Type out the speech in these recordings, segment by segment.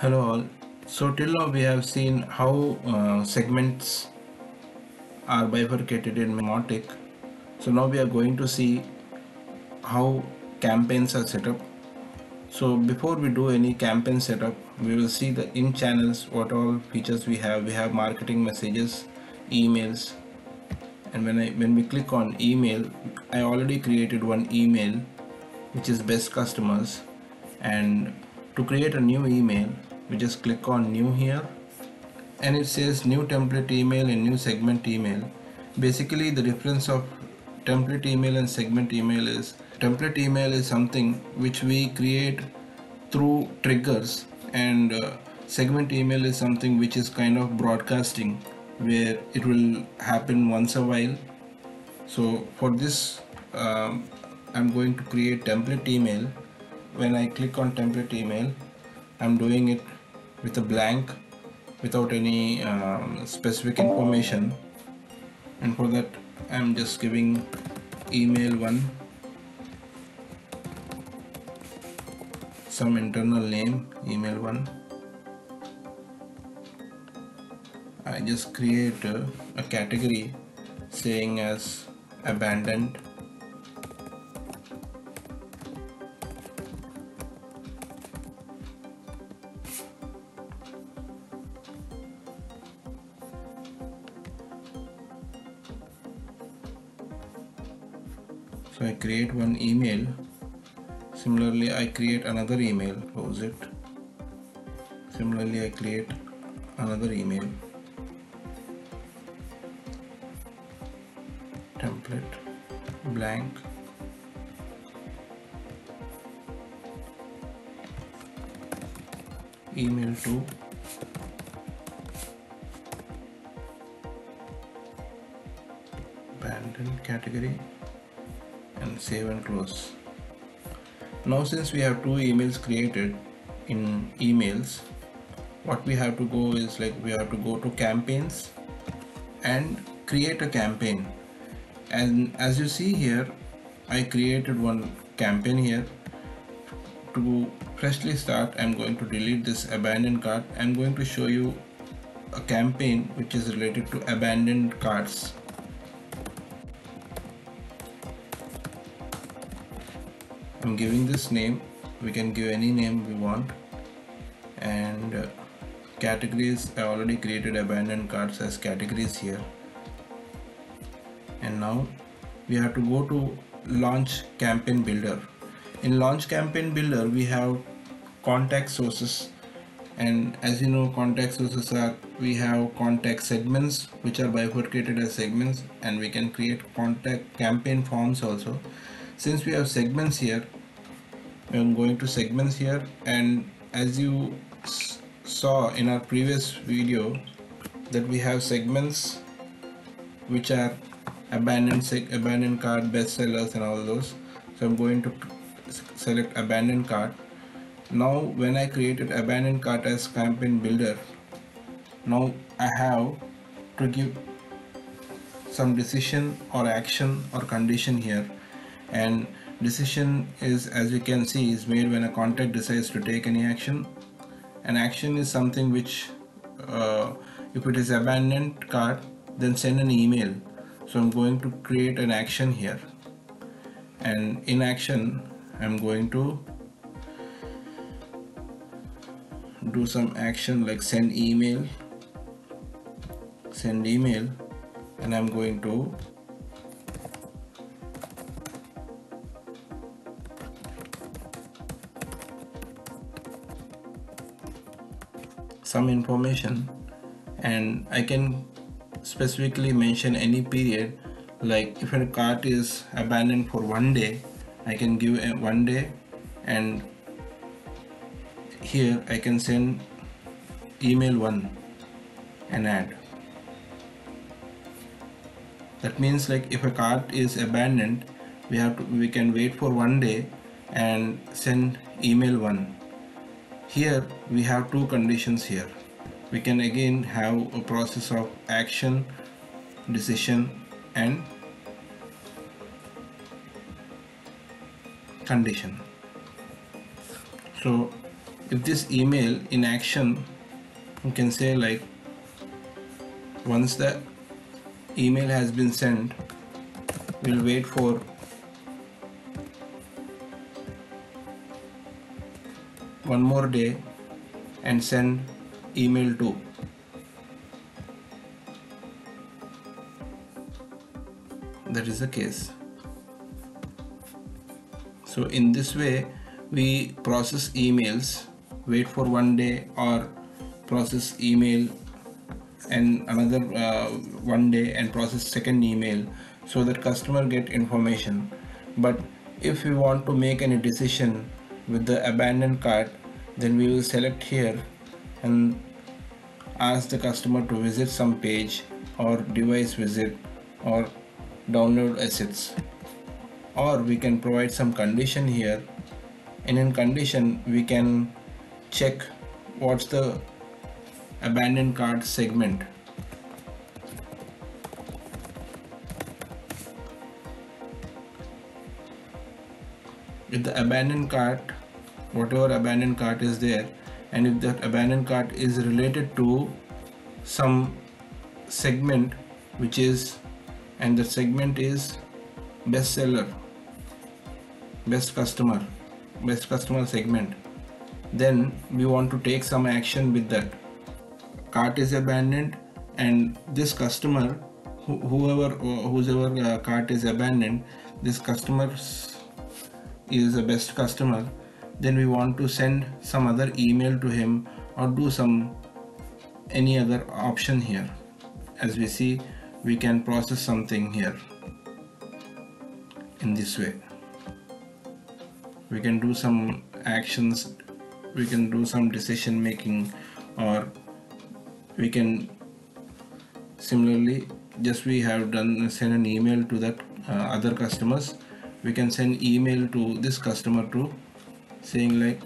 Hello all. So till now we have seen how uh, segments are bifurcated in Mautic. So now we are going to see how campaigns are set up. So before we do any campaign setup, we will see the in channels what all features we have. We have marketing messages, emails, and when I when we click on email, I already created one email which is best customers and to create a new email we just click on new here. And it says new template email and new segment email. Basically the difference of template email and segment email is template email is something which we create through triggers and uh, segment email is something which is kind of broadcasting where it will happen once a while. So for this um, I'm going to create template email when I click on template email I'm doing it with a blank without any um, specific information. And for that I'm just giving email one some internal name email one. I just create a, a category saying as abandoned so I create one email similarly I create another email. Close it. Similarly I create another email. Template blank. Email to abandoned category save and close. Now since we have two emails created in emails what we have to go is like we have to go to campaigns and create a campaign. And as you see here I created one campaign here to freshly start. I'm going to delete this abandoned cart. I'm going to show you a campaign which is related to abandoned carts I'm giving this name we can give any name we want. And uh, categories I already created abandoned carts as categories here. And now we have to go to launch campaign builder. In launch campaign builder we have contact sources. And as you know contact sources are we have contact segments which are bifurcated as segments and we can create contact campaign forms also. Since we have segments here I'm going to segments here. And as you saw in our previous video that we have segments which are abandoned abandoned cart bestsellers and all those. So I'm going to select abandoned cart now when I created abandoned cart as campaign builder now I have to give some decision or action or condition here. And decision is as you can see is made when a contact decides to take any action. An action is something which uh, if it is abandoned cart, then send an email. So I'm going to create an action here. And in action I'm going to do some action like send email send email and I'm going to some information and I can specifically mention any period like if a cart is abandoned for one day I can give a one day and here I can send email one and add that means like if a cart is abandoned we have to we can wait for one day and send email one here we have two conditions here. We can again have a process of action decision and condition. So if this email in action you can say like once the email has been sent we'll wait for one more day and send email to. That is the case. So in this way we process emails wait for one day or process email and another uh, one day and process second email so that customer get information. But if we want to make any decision with the abandoned cart then we will select here and ask the customer to visit some page or device visit or download assets. Or we can provide some condition here. And in condition we can check what's the abandoned cart segment. With the abandoned cart whatever abandoned cart is there and if that abandoned cart is related to some segment which is and the segment is best seller best customer best customer segment then we want to take some action with that. Cart is abandoned and this customer wh- whoever whoever uh, cart is abandoned this customer is the best customer then we want to send some other email to him or do some any other option here. As we see we can process something here in this way. We can do some actions we can do some decision making or we can similarly just we have done send an email to that uh, other customers. We can send email to this customer to saying like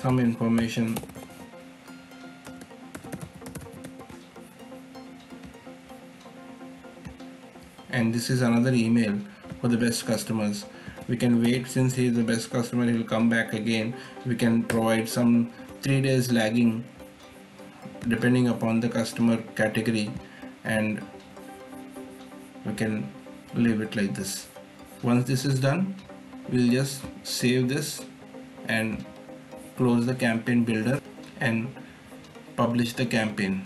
some information. And this is another email for the best customers. We can wait. Since he is the best customer he will come back again. We can provide some three days lagging depending upon the customer category. And we can leave it like this once this is done we'll just save this and close the campaign builder and publish the campaign.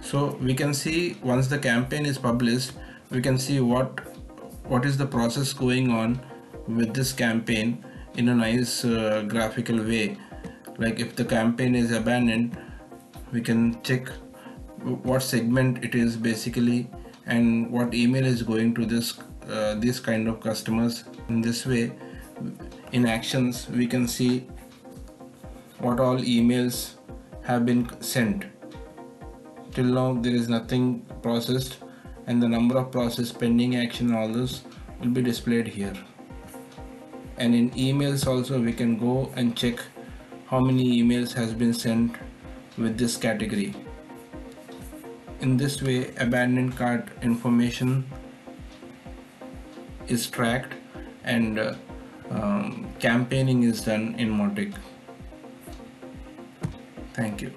So we can see once the campaign is published we can see what what is the process going on with this campaign in a nice uh, graphical way. Like if the campaign is abandoned we can check what segment it is basically and what email is going to this uh, this kind of customers. In this way in actions we can see what all emails have been sent. Till now there is nothing processed and the number of process pending action all those will be displayed here. And in emails also we can go and check how many emails has been sent with this category in this way abandoned cart information is tracked and uh, um, campaigning is done in Mautic. Thank you.